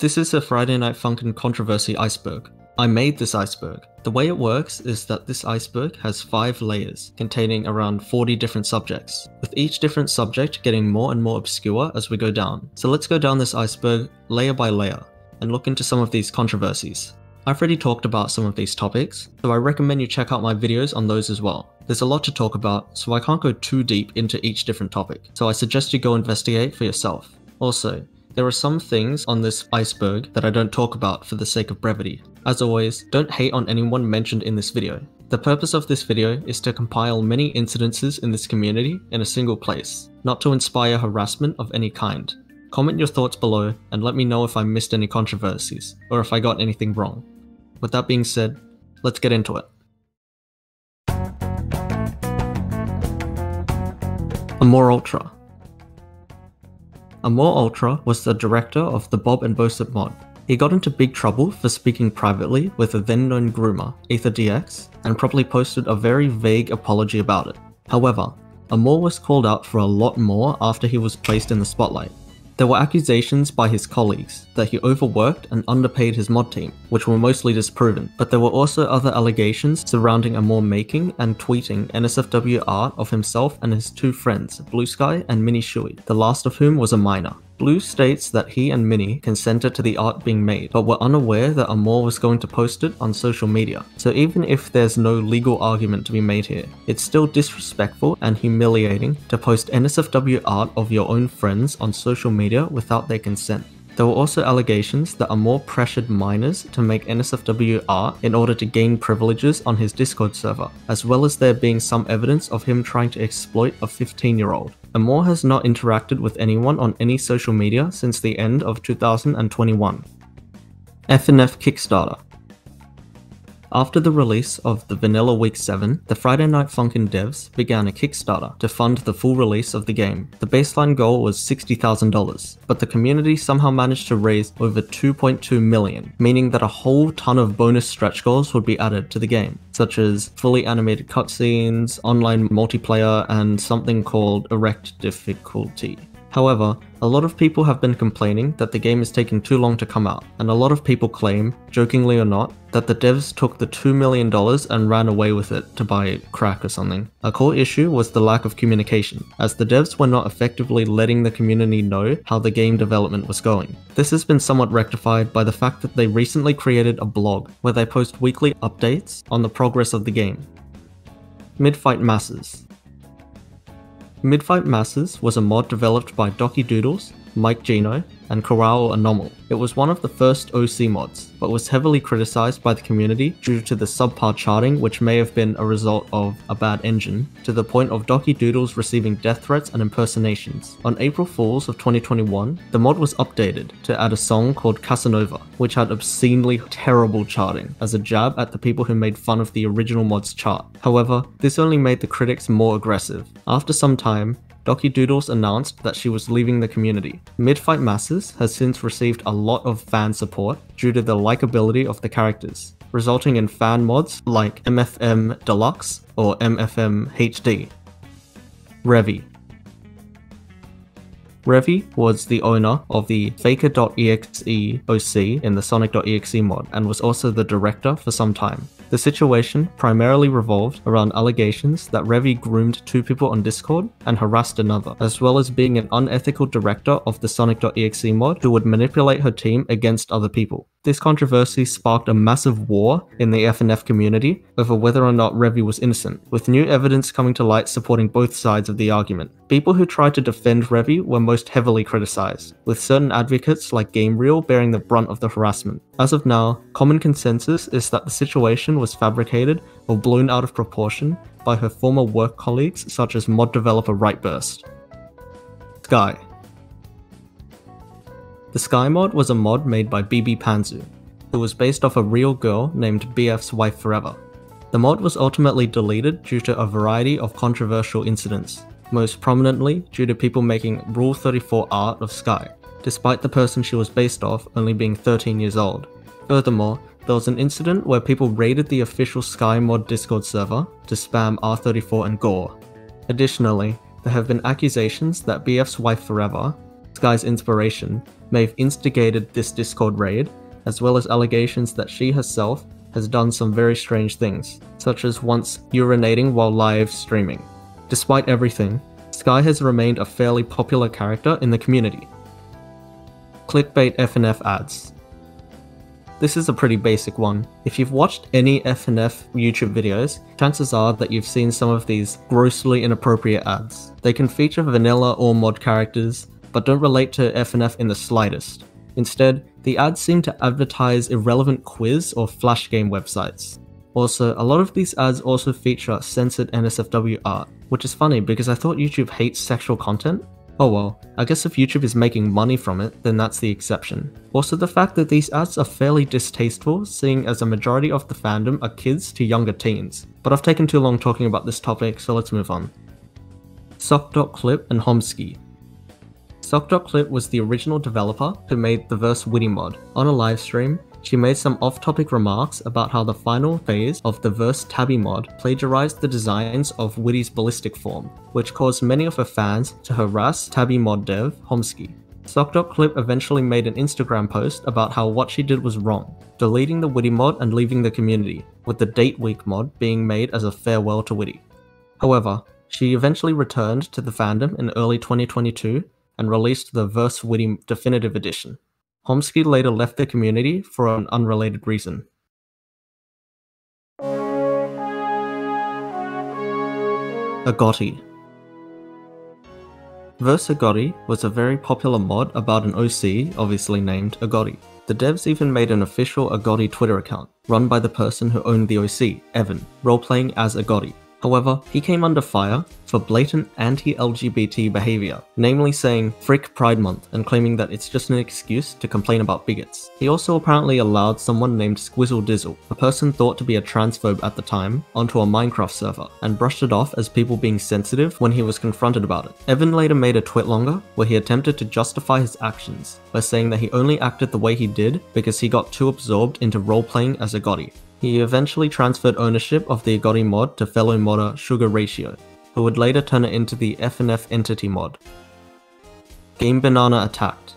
This is a Friday Night Funkin' controversy iceberg. I made this iceberg. The way it works is that this iceberg has 5 layers, containing around 40 different subjects, with each different subject getting more and more obscure as we go down. So let's go down this iceberg layer by layer, and look into some of these controversies. I've already talked about some of these topics, so I recommend you check out my videos on those as well. There's a lot to talk about, so I can't go too deep into each different topic, so I suggest you go investigate for yourself. Also, there are some things on this iceberg that I don't talk about for the sake of brevity. As always, don't hate on anyone mentioned in this video. The purpose of this video is to compile many incidences in this community in a single place, not to inspire harassment of any kind. Comment your thoughts below and let me know if I missed any controversies, or if I got anything wrong. With that being said, let's get into it. AmorAltra AmorAltra was the director of the Bob and Bosip mod. He got into big trouble for speaking privately with a then known groomer, AetherDX, and probably posted a very vague apology about it. However, Amor was called out for a lot more after he was placed in the spotlight. There were accusations by his colleagues that he overworked and underpaid his mod team, which were mostly disproven, but there were also other allegations surrounding Amore making and tweeting NSFW art of himself and his two friends, Blue Sky and Mini Shui, the last of whom was a minor. Blue states that he and Minnie consented to the art being made, but were unaware that Amore was going to post it on social media. So even if there's no legal argument to be made here, it's still disrespectful and humiliating to post NSFW art of your own friends on social media without their consent. There were also allegations that Amore pressured minors to make NSFW art in order to gain privileges on his Discord server, as well as there being some evidence of him trying to exploit a 15 year old. Amore has not interacted with anyone on any social media since the end of 2021. FNF Kickstarter after the release of the Vanilla Week 7, the Friday Night Funkin' devs began a Kickstarter to fund the full release of the game. The baseline goal was $60,000, but the community somehow managed to raise over 2.2 million, meaning that a whole ton of bonus stretch goals would be added to the game, such as fully animated cutscenes, online multiplayer, and something called Erect Difficulty. However, a lot of people have been complaining that the game is taking too long to come out, and a lot of people claim, jokingly or not, that the devs took the $2 million and ran away with it to buy crack or something. A core issue was the lack of communication, as the devs were not effectively letting the community know how the game development was going. This has been somewhat rectified by the fact that they recently created a blog where they post weekly updates on the progress of the game. Midfight Masses Midfight Masses was a mod developed by Doki Doodles, Mike Geno, and Corral Anomal. It was one of the first OC mods, but was heavily criticized by the community due to the subpar charting which may have been a result of a bad engine, to the point of Doki Doodles receiving death threats and impersonations. On April Fools of 2021, the mod was updated to add a song called Casanova, which had obscenely terrible charting, as a jab at the people who made fun of the original mod's chart. However, this only made the critics more aggressive. After some time, Doki Doodles announced that she was leaving the community. Midfight Masses has since received a lot of fan support due to the likability of the characters, resulting in fan mods like MFM Deluxe or MFM HD. Revie Revie was the owner of the Faker.exe OC in the Sonic.exe mod and was also the director for some time. The situation primarily revolved around allegations that Revie groomed two people on Discord and harassed another, as well as being an unethical director of the Sonic.exe mod who would manipulate her team against other people. This controversy sparked a massive war in the FNF community over whether or not Revie was innocent, with new evidence coming to light supporting both sides of the argument. People who tried to defend Revie were most heavily criticized, with certain advocates like GameReal bearing the brunt of the harassment. As of now, common consensus is that the situation was fabricated or blown out of proportion by her former work colleagues such as mod developer Rightburst. Sky the Sky mod was a mod made by BB Panzu, who was based off a real girl named BF's wife forever. The mod was ultimately deleted due to a variety of controversial incidents, most prominently due to people making Rule 34 art of Sky, despite the person she was based off only being 13 years old. Furthermore, there was an incident where people raided the official Sky mod Discord server to spam R34 and Gore. Additionally, there have been accusations that BF's wife forever, Sky's inspiration, may have instigated this Discord raid, as well as allegations that she herself has done some very strange things, such as once urinating while live streaming. Despite everything, Sky has remained a fairly popular character in the community. Clickbait FNF ads. This is a pretty basic one. If you've watched any FNF YouTube videos, chances are that you've seen some of these grossly inappropriate ads. They can feature vanilla or mod characters, but don't relate to FNF in the slightest. Instead, the ads seem to advertise irrelevant quiz or flash game websites. Also, a lot of these ads also feature censored NSFW art, which is funny because I thought YouTube hates sexual content, Oh well, I guess if YouTube is making money from it, then that's the exception. Also the fact that these ads are fairly distasteful, seeing as a majority of the fandom are kids to younger teens. But I've taken too long talking about this topic, so let's move on. Sock.clip and Homsky. Sock.clip was the original developer who made the Verse Whitty mod. On a livestream, she made some off-topic remarks about how the final phase of the Verse Tabi mod plagiarized the designs of Whitty's ballistic form, which caused many of her fans to harass Tabi mod dev Homsky. Sock.clip eventually made an Instagram post about how what she did was wrong, deleting the Whitty mod and leaving the community, with the Date Week mod being made as a farewell to Whitty. However, she eventually returned to the fandom in early 2022 and released the Verse Whitty Definitive Edition. Homsky later left the community for an unrelated reason. Agoti Verse Agoti was a very popular mod about an OC, obviously named Agoti. The devs even made an official Agoti Twitter account, run by the person who owned the OC, Evan, role-playing as Agoti. However, he came under fire for blatant anti-LGBT behavior, namely saying frick Pride Month and claiming that it's just an excuse to complain about bigots. He also apparently allowed someone named Squizzle Dizzle, a person thought to be a transphobe at the time, onto a Minecraft server, and brushed it off as people being sensitive when he was confronted about it. Evan later made a twit longer where he attempted to justify his actions by saying that he only acted the way he did because he got too absorbed into role-playing as Agoti. He eventually transferred ownership of the Agoti mod to fellow modder Sugar Ratio, who would later turn it into the FNF Entity mod. Game Banana attacked.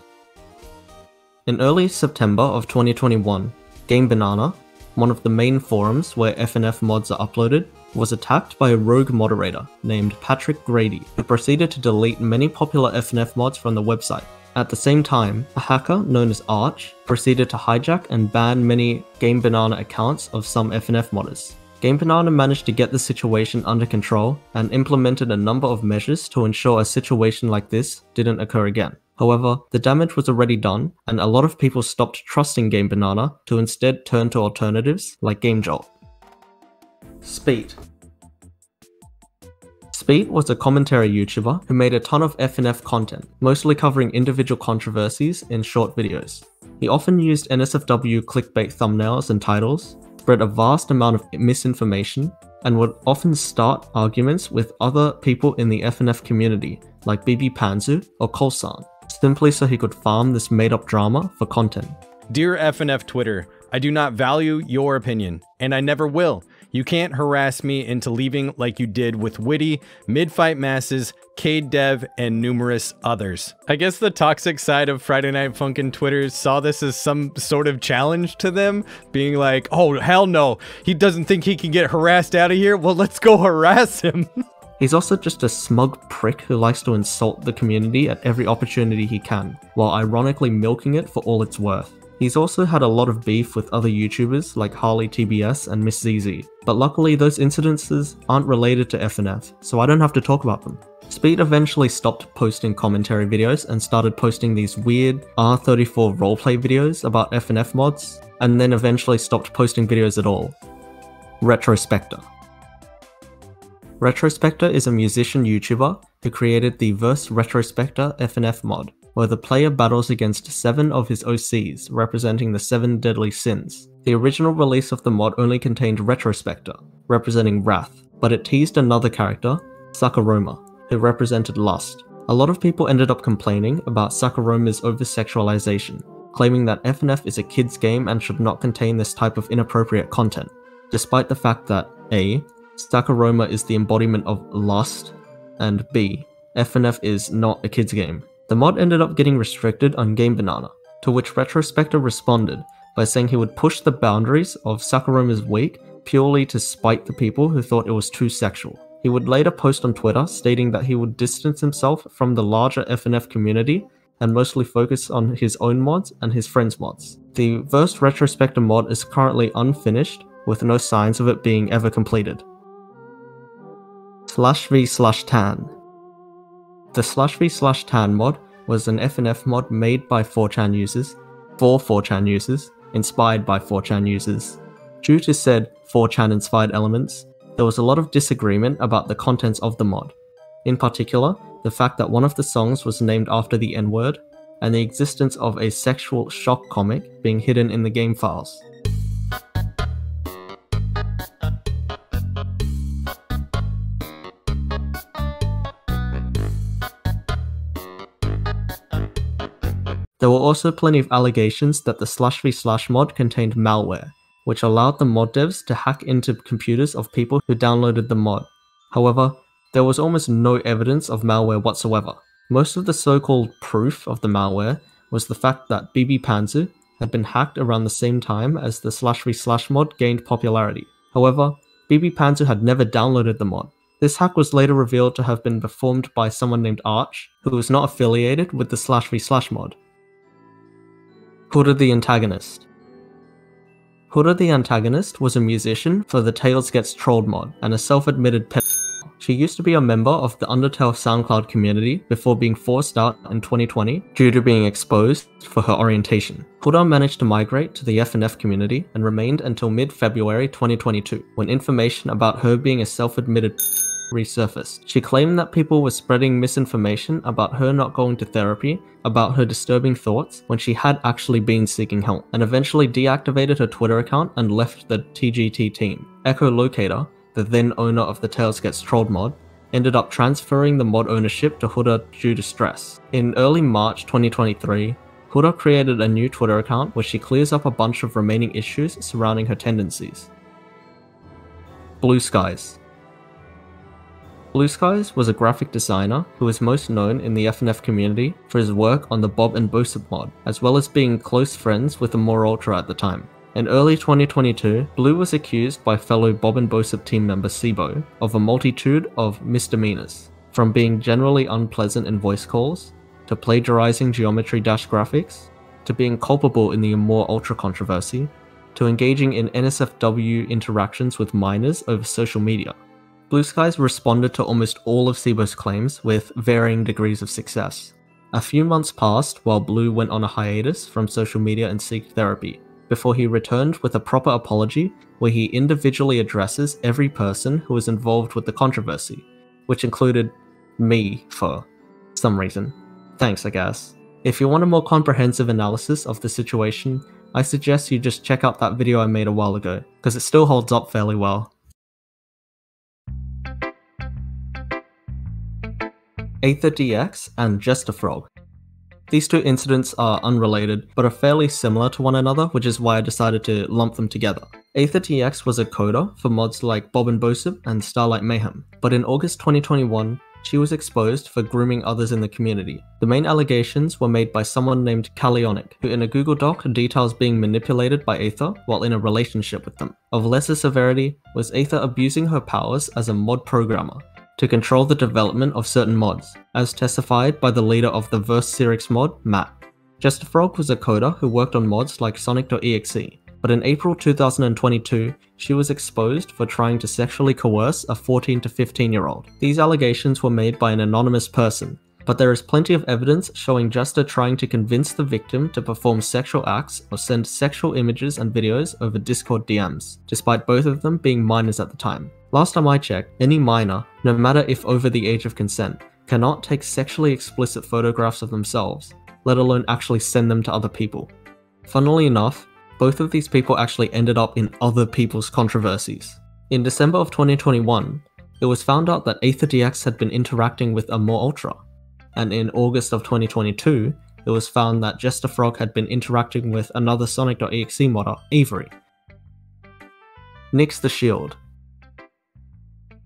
In early September of 2021, Game Banana, one of the main forums where FNF mods are uploaded, was attacked by a rogue moderator named Patrick Grady, who proceeded to delete many popular FNF mods from the website. At the same time, a hacker known as Arch proceeded to hijack and ban many Game Banana accounts of some FNF modders. Game Banana managed to get the situation under control and implemented a number of measures to ensure a situation like this didn't occur again. However, the damage was already done, and a lot of people stopped trusting Game Banana to instead turn to alternatives like GameJolt. Speed Speed was a commentary YouTuber who made a ton of FNF content, mostly covering individual controversies in short videos. He often used NSFW clickbait thumbnails and titles, spread a vast amount of misinformation, and would often start arguments with other people in the FNF community, like BB Panzu or Kolsan, simply so he could farm this made-up drama for content. Dear FNF Twitter, I do not value your opinion, and I never will. You can't harass me into leaving like you did with Whitty, Midfight Masses, Kade Dev, and numerous others. I guess the toxic side of Friday Night Funkin' Twitter saw this as some sort of challenge to them, being like, oh, hell no, he doesn't think he can get harassed out of here? Well, let's go harass him. He's also just a smug prick who likes to insult the community at every opportunity he can, while ironically milking it for all it's worth. He's also had a lot of beef with other YouTubers like Harley TBS and Miss ZZ, but luckily those incidences aren't related to FNF, so I don't have to talk about them. Speed eventually stopped posting commentary videos and started posting these weird R34 roleplay videos about FNF mods, and then eventually stopped posting videos at all. Retrospecter Retrospecter is a musician YouTuber who created the Verse Retrospecter FNF mod where the player battles against seven of his OCs, representing the seven deadly sins. The original release of the mod only contained Retrospecter, representing Wrath, but it teased another character, Sakuroma, who represented Lust. A lot of people ended up complaining about Sakuroma's over-sexualization, claiming that FNF is a kid's game and should not contain this type of inappropriate content, despite the fact that A. Sakuroma is the embodiment of lust, and B. FNF is not a kid's game. The mod ended up getting restricted on Game Banana, to which Retrospecter responded by saying he would push the boundaries of Sakuroma's week purely to spite the people who thought it was too sexual. He would later post on Twitter stating that he would distance himself from the larger FNF community and mostly focus on his own mods and his friends' mods. The Verse Retrospecter mod is currently unfinished, with no signs of it being ever completed. Slash v slash tan. The slash v slash tan mod was an FNF mod made by 4chan users, for 4chan users, inspired by 4chan users. Due to said 4chan inspired elements, there was a lot of disagreement about the contents of the mod. In particular, the fact that one of the songs was named after the N word, and the existence of a sexual shock comic being hidden in the game files. There were also plenty of allegations that the slash v slash mod contained malware, which allowed the mod devs to hack into computers of people who downloaded the mod. However, there was almost no evidence of malware whatsoever. Most of the so-called proof of the malware was the fact that BB Panzu had been hacked around the same time as the slash v slash mod gained popularity. However, BB Panzu had never downloaded the mod. This hack was later revealed to have been performed by someone named Arch, who was not affiliated with the slash v slash mod. Huda the Antagonist Huda the Antagonist was a musician for the Tails Gets Trolled mod and a self-admitted pet. She used to be a member of the Undertale SoundCloud community before being forced out in 2020 due to being exposed for her orientation. Huda managed to migrate to the FNF community and remained until mid-February 2022, when information about her being a self-admitted resurfaced. She claimed that people were spreading misinformation about her not going to therapy, about her disturbing thoughts, when she had actually been seeking help, and eventually deactivated her Twitter account and left the TGT team. Echolocator, the then owner of the Tails Gets Trolled mod, ended up transferring the mod ownership to Huda due to stress. In early March 2023, Huda created a new Twitter account where she clears up a bunch of remaining issues surrounding her tendencies. BluSkys BluSkys was a graphic designer who is most known in the FNF community for his work on the Bob and Bosip mod, as well as being close friends with the More Ultra at the time. In early 2022, Blue was accused by fellow Bob and Bosip team member Sibo of a multitude of misdemeanors, from being generally unpleasant in voice calls, to plagiarizing Geometry Dash graphics, to being culpable in the AmorAltra controversy, to engaging in NSFW interactions with minors over social media. BluSkys responded to almost all of Sibo's claims with varying degrees of success. A few months passed while Blue went on a hiatus from social media and seek therapy, before he returned with a proper apology where he individually addresses every person who was involved with the controversy, which included me for some reason. Thanks, I guess. If you want a more comprehensive analysis of the situation, I suggest you just check out that video I made a while ago, because it still holds up fairly well. Aether DX and Frog. These two incidents are unrelated, but are fairly similar to one another, which is why I decided to lump them together. Aether DX was a coder for mods like Bob and Bosip and Starlight Mayhem, but in August 2021, she was exposed for grooming others in the community. The main allegations were made by someone named Kalionic, who in a Google Doc details being manipulated by Aether while in a relationship with them. Of lesser severity was Aether abusing her powers as a mod programmer, to control the development of certain mods, as testified by the leader of the Verse Sirix mod, Matt. Frog was a coder who worked on mods like Sonic.exe, but in April 2022, she was exposed for trying to sexually coerce a 14 to 15 year old. These allegations were made by an anonymous person, but there is plenty of evidence showing Jester trying to convince the victim to perform sexual acts or send sexual images and videos over Discord DMs, despite both of them being minors at the time. Last time I checked, any minor, no matter if over the age of consent, cannot take sexually explicit photographs of themselves, let alone actually send them to other people. Funnily enough, both of these people actually ended up in other people's controversies. In December of 2021, it was found out that AetherDX had been interacting with AmorAltra, and in August of 2022, it was found that Jester Frog had been interacting with another Sonic.exe modder, Avery. Nyx the Shield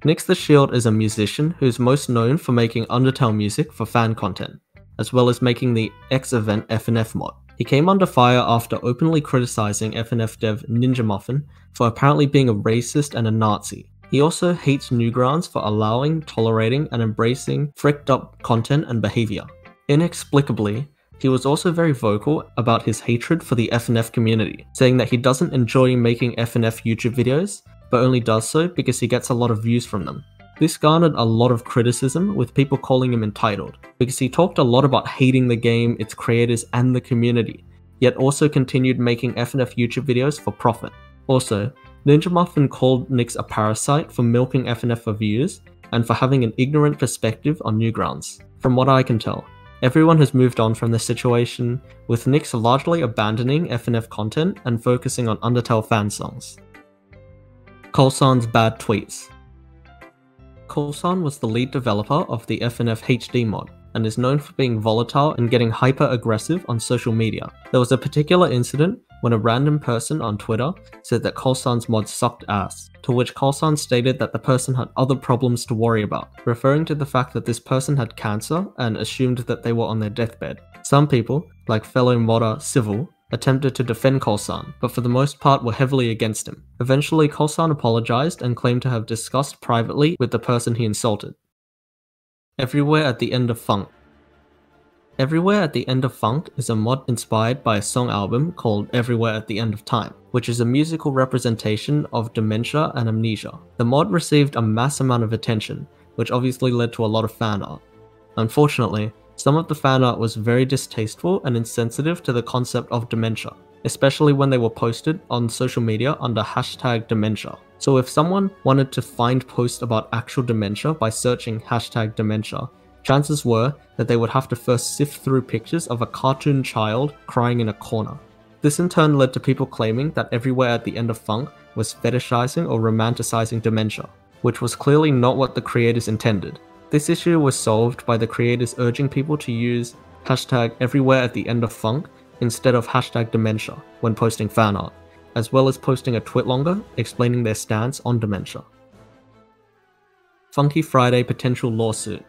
Nyx the Shield is a musician who's most known for making Undertale music for fan content. as well as making the X Event FNF mod. He came under fire after openly criticizing FNF dev Ninja Muffin for apparently being a racist and a Nazi. He also hates Newgrounds for allowing, tolerating, and embracing fricked up content and behavior. Inexplicably, he was also very vocal about his hatred for the FNF community, saying that he doesn't enjoy making FNF YouTube videos, but only does so because he gets a lot of views from them. This garnered a lot of criticism, with people calling him entitled, because he talked a lot about hating the game, its creators, and the community, yet also continued making FNF YouTube videos for profit. Also, Ninja Muffin called Nyx a parasite for milking FNF for views, and for having an ignorant perspective on Newgrounds. From what I can tell, everyone has moved on from the situation, with Nyx largely abandoning FNF content and focusing on Undertale fan songs. Kolsan's bad tweets. Kolsan was the lead developer of the FNF HD mod, and is known for being volatile and getting hyper aggressive on social media. There was a particular incident when a random person on Twitter said that Kolsan's mod sucked ass, to which Kolsan stated that the person had other problems to worry about, referring to the fact that this person had cancer and assumed that they were on their deathbed. Some people, like fellow modder Civil, attempted to defend Kolsan, but for the most part were heavily against him. Eventually, Kolsan apologized and claimed to have discussed privately with the person he insulted. Everywhere at the End of Funk Everywhere at the End of Funk is a mod inspired by a song album called Everywhere at the End of Time, which is a musical representation of dementia and amnesia. The mod received a mass amount of attention, which obviously led to a lot of fan art. Unfortunately, some of the fan art was very distasteful and insensitive to the concept of dementia, especially when they were posted on social media under hashtag dementia. So if someone wanted to find posts about actual dementia by searching hashtag dementia, chances were that they would have to first sift through pictures of a cartoon child crying in a corner. This in turn led to people claiming that everywhere at the end of funk was fetishizing or romanticizing dementia, which was clearly not what the creators intended. This issue was solved by the creators urging people to use hashtag everywhere at the end of funk instead of hashtag dementia when posting fan art, as well as posting a twit longer explaining their stance on dementia. Funky Friday Potential Lawsuit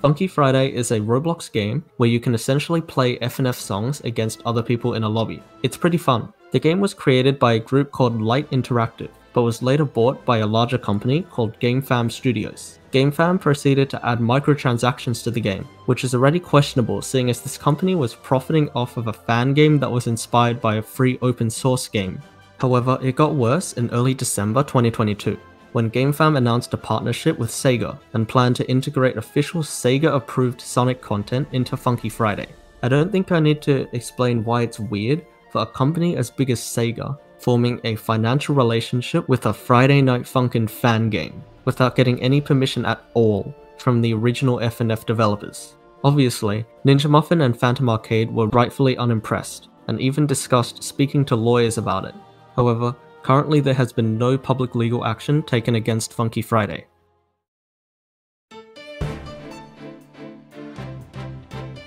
Funky Friday is a Roblox game where you can essentially play FNF songs against other people in a lobby. It's pretty fun. The game was created by a group called Lyte Interactive, but was later bought by a larger company called GameFam Studios. GameFam proceeded to add microtransactions to the game, which is already questionable seeing as this company was profiting off of a fan game that was inspired by a free open source game. However, it got worse in early December 2022, when GameFam announced a partnership with Sega and planned to integrate official Sega approved Sonic content into Funky Friday. I don't think I need to explain why it's weird for a company as big as Sega forming a financial relationship with a Friday Night Funkin' fan game without getting any permission at all from the original FNF developers. Obviously, Ninja Muffin and Phantom Arcade were rightfully unimpressed, and even discussed speaking to lawyers about it. However, currently there has been no public legal action taken against Funky Friday.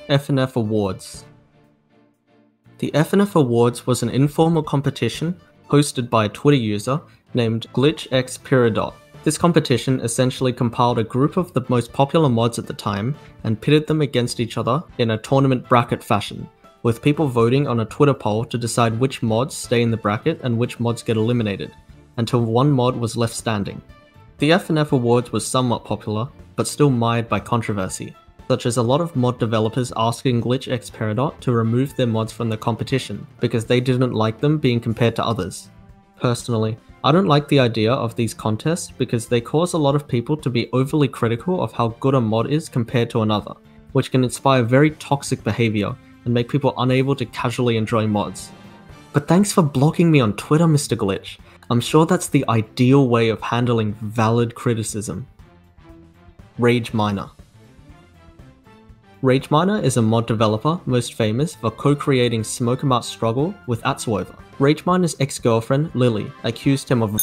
FNF Awards The FNF Awards was an informal competition hosted by a Twitter user named GlitchXPeridot this competition essentially compiled a group of the most popular mods at the time and pitted them against each other in a tournament bracket fashion, with people voting on a Twitter poll to decide which mods stay in the bracket and which mods get eliminated, until one mod was left standing. The FNF Awards was somewhat popular, but still mired by controversy, such as a lot of mod developers asking GlitchXPeridot to remove their mods from the competition because they didn't like them being compared to others. Personally, I don't like the idea of these contests because they cause a lot of people to be overly critical of how good a mod is compared to another, which can inspire very toxic behavior and make people unable to casually enjoy mods. But thanks for blocking me on Twitter, Mr. Glitch. I'm sure that's the ideal way of handling valid criticism. Rage Miner RageMiner is a mod developer most famous for co-creating Smoke Struggle with Atsuover. RageMiner's ex-girlfriend, Lily, accused him of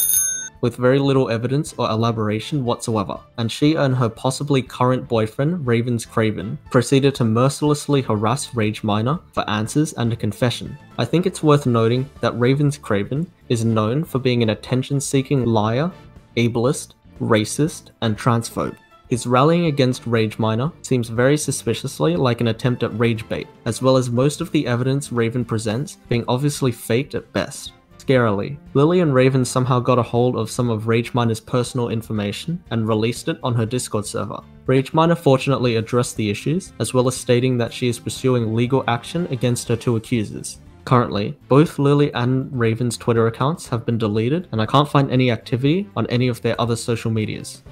with very little evidence or elaboration whatsoever, and she and her possibly current boyfriend, Ravens Craven, proceeded to mercilessly harass RageMiner for answers and a confession. I think it's worth noting that Ravens Craven is known for being an attention-seeking liar, ableist, racist, and transphobe. His rallying against RageMiner seems very suspiciously like an attempt at rage bait, as well as most of the evidence Raven presents being obviously faked at best. Scarily, Lily and Raven somehow got a hold of some of RageMiner's personal information and released it on her Discord server. RageMiner fortunately addressed the issues, as well as stating that she is pursuing legal action against her two accusers. Currently, both Lily and Raven's Twitter accounts have been deleted, and I can't find any activity on any of their other social medias.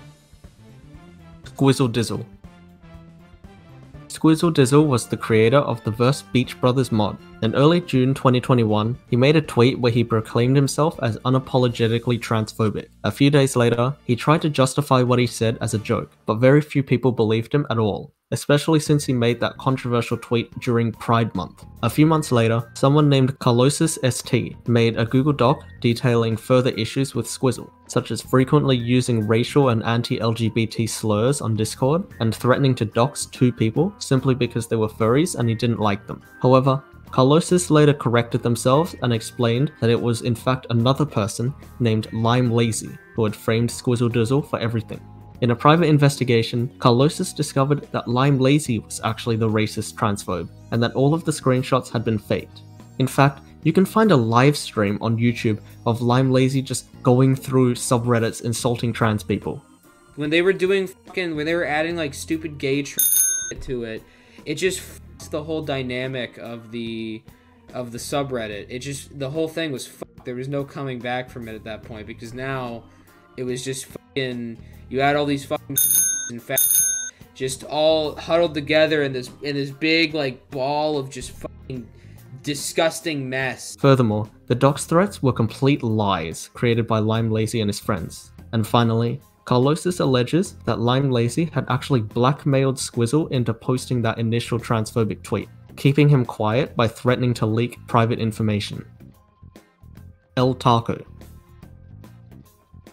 Squizzle Dizzle Squizzle Dizzle was the creator of the Verse Beach Brothers mod. In early June 2021, he made a tweet where he proclaimed himself as unapologetically transphobic. A few days later, he tried to justify what he said as a joke, but very few people believed him at all especially since he made that controversial tweet during Pride Month. A few months later, someone named Carlosis ST made a Google Doc detailing further issues with Squizzle, such as frequently using racial and anti-LGBT slurs on Discord and threatening to dox two people simply because they were furries and he didn't like them. However, Carlosis later corrected themselves and explained that it was in fact another person named Lime Lazy who had framed Squizzle Dizzle for everything. In a private investigation, Carlosis discovered that Lime Lazy was actually the racist transphobe, and that all of the screenshots had been faked. In fact, you can find a live stream on YouTube of Lime Lazy just going through subreddits insulting trans people. When they were doing fucking, when they were adding like stupid gay to it, it just f***s the whole dynamic of the of the subreddit. It just the whole thing was fucked. There was no coming back from it at that point because now it was just fucking you had all these fucking and fat just all huddled together in this in this big like ball of just fucking disgusting mess. Furthermore, the doc's threats were complete lies created by Lime Lazy and his friends. And finally, Carlosis alleges that Lime Lazy had actually blackmailed Squizzle into posting that initial transphobic tweet, keeping him quiet by threatening to leak private information. El Taco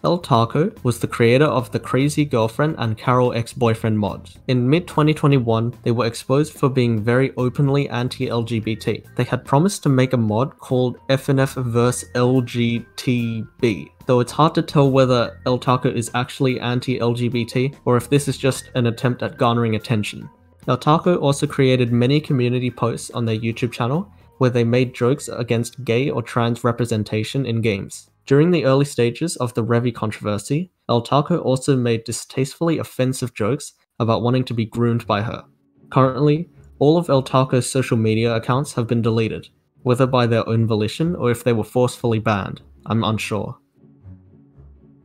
El Taco was the creator of the Crazy Girlfriend and Carol Ex-Boyfriend mods. In mid-2021, they were exposed for being very openly anti-LGBT. They had promised to make a mod called FNF vs LGTB, though it's hard to tell whether El Taco is actually anti-LGBT or if this is just an attempt at garnering attention. El Taco also created many community posts on their YouTube channel where they made jokes against gay or trans representation in games. During the early stages of the Revie controversy, El Taco also made distastefully offensive jokes about wanting to be groomed by her. Currently, all of El Taco's social media accounts have been deleted, whether by their own volition or if they were forcefully banned, I'm unsure.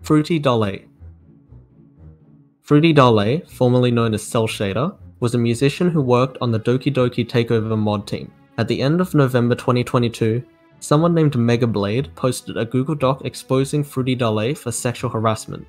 Fruity Dale Fruity Dale, formerly known as Cell Shader, was a musician who worked on the Doki Doki Takeover mod team. At the end of November 2022, Someone named Mega Blade posted a Google Doc exposing Fruity Dale for sexual harassment.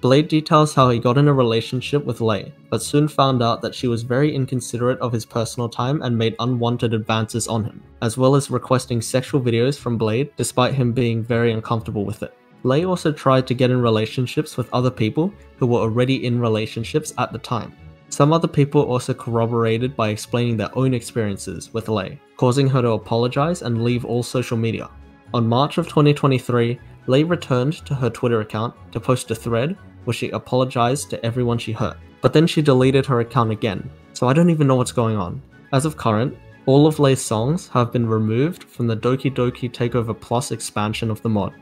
Blade details how he got in a relationship with Lay, but soon found out that she was very inconsiderate of his personal time and made unwanted advances on him, as well as requesting sexual videos from Blade despite him being very uncomfortable with it. Lay also tried to get in relationships with other people who were already in relationships at the time. Some other people also corroborated by explaining their own experiences with Lay, causing her to apologize and leave all social media. On March of 2023, Lay returned to her Twitter account to post a thread where she apologized to everyone she hurt. But then she deleted her account again, so I don't even know what's going on. As of current, all of Lay's songs have been removed from the Doki Doki Takeover Plus expansion of the mod.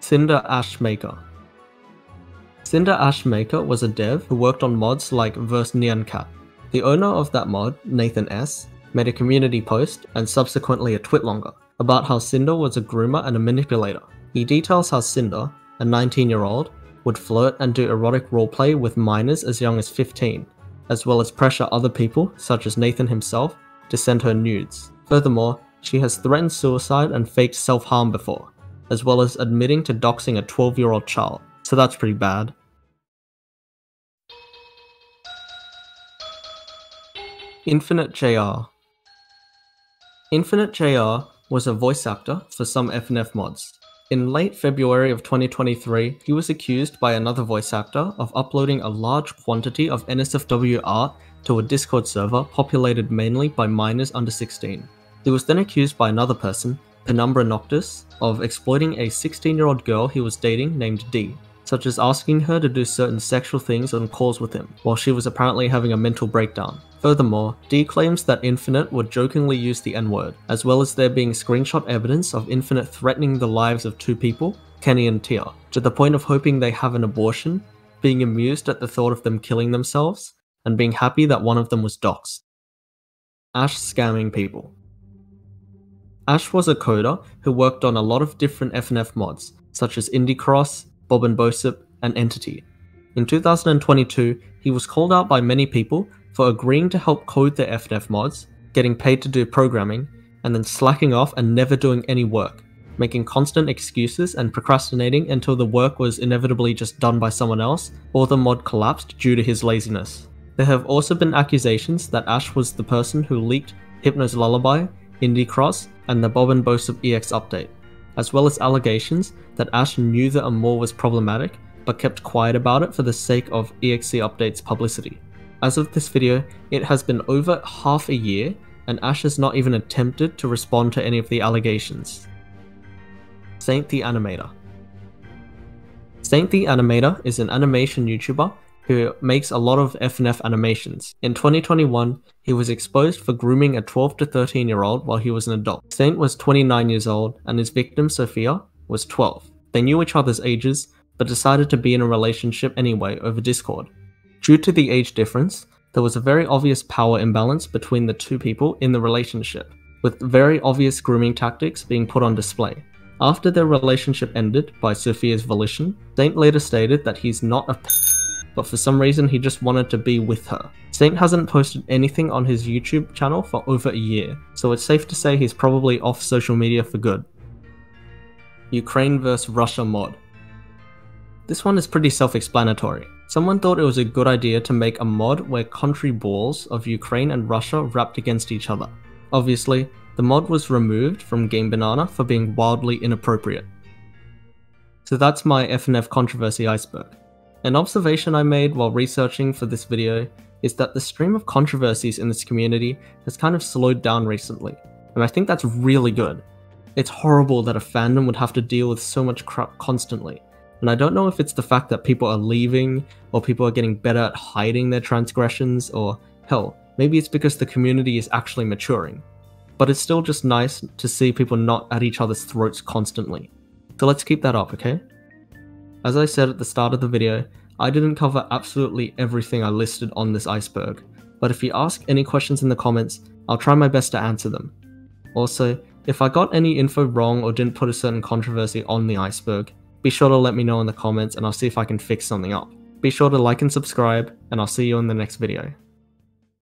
Cinder Ashmaker Cinder Ashmaker was a dev who worked on mods like Verse Neon Cat. The owner of that mod, Nathan S., made a community post and subsequently a twit longer about how Cinder was a groomer and a manipulator. He details how Cinder, a 19 year old, would flirt and do erotic roleplay with minors as young as 15, as well as pressure other people, such as Nathan himself, to send her nudes. Furthermore, she has threatened suicide and faked self harm before, as well as admitting to doxing a 12 year old child so that's pretty bad. Infinite JR Infinite JR was a voice actor for some FNF mods. In late February of 2023, he was accused by another voice actor of uploading a large quantity of NSFW art to a Discord server populated mainly by minors under 16. He was then accused by another person, Penumbra Noctis, of exploiting a 16 year old girl he was dating named D. such as asking her to do certain sexual things on calls with him, while she was apparently having a mental breakdown. Furthermore, D claims that Infinite would jokingly use the N word, as well as there being screenshot evidence of Infinite threatening the lives of two people, Kenny and Tia, to the point of hoping they have an abortion, being amused at the thought of them killing themselves, and being happy that one of them was doxxed. Ash scamming people. Ash was a coder who worked on a lot of different FNF mods, such as Indie Cross, Bob and Bosip, and Entity. In 2022, he was called out by many people for agreeing to help code their FNF mods, getting paid to do programming, and then slacking off and never doing any work, making constant excuses and procrastinating until the work was inevitably just done by someone else or the mod collapsed due to his laziness. There have also been accusations that Ash was the person who leaked Hypno's Lullaby, Indie Cross, and the Bob and Bosip EX update, as well as allegations that Ash knew that Amore was problematic but kept quiet about it for the sake of EXE update's publicity. As of this video, it has been over half a year and Ash has not even attempted to respond to any of the allegations. Saint the Animator Saint the Animator is an animation YouTuber who makes a lot of FNF animations. In 2021, he was exposed for grooming a 12 to 13 year old while he was an adult. Saint was 29 years old and his victim, Sophia, was 12. They knew each other's ages, but decided to be in a relationship anyway over Discord. Due to the age difference, there was a very obvious power imbalance between the two people in the relationship, with very obvious grooming tactics being put on display. After their relationship ended by Sophia's volition, Saint later stated that he's not a but for some reason he just wanted to be with her. Saint hasn't posted anything on his YouTube channel for over a year, so it's safe to say he's probably off social media for good. Ukraine vs Russia mod. This one is pretty self-explanatory. Someone thought it was a good idea to make a mod where country balls of Ukraine and Russia wrapped against each other. Obviously, the mod was removed from Game Banana for being wildly inappropriate. So that's my FNF controversy iceberg. An observation I made while researching for this video is that the stream of controversies in this community has kind of slowed down recently, and I think that's really good. It's horrible that a fandom would have to deal with so much crap constantly, and I don't know if it's the fact that people are leaving, or people are getting better at hiding their transgressions, or hell, maybe it's because the community is actually maturing. But it's still just nice to see people not at each other's throats constantly. So let's keep that up, okay? As I said at the start of the video, I didn't cover absolutely everything I listed on this iceberg, but if you ask any questions in the comments, I'll try my best to answer them. Also, if I got any info wrong or didn't put a certain controversy on the iceberg, be sure to let me know in the comments and I'll see if I can fix something up. Be sure to like and subscribe, and I'll see you in the next video.